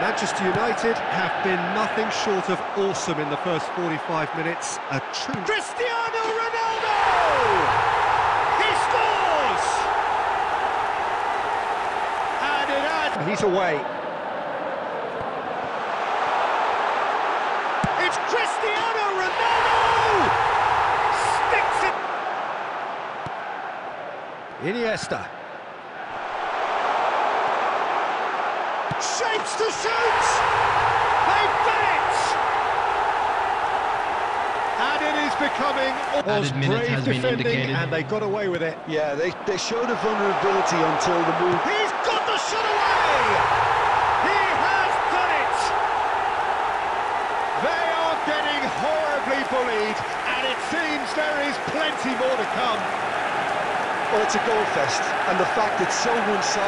Manchester United have been nothing short of awesome in the first 45 minutes. A true... Cristiano Ronaldo! He scores! And it had... He's away. It's Cristiano Ronaldo! Sticks it... Iniesta. Shapes to shoot! They've done it! And it is becoming almost brave has been defending, indicated. and they got away with it. Yeah, they, they showed a vulnerability until the move. He's got the shot away! He has done it! They are getting horribly bullied, and it seems there is plenty more to come. Well, it's a goal fest, and the fact it's so one-sided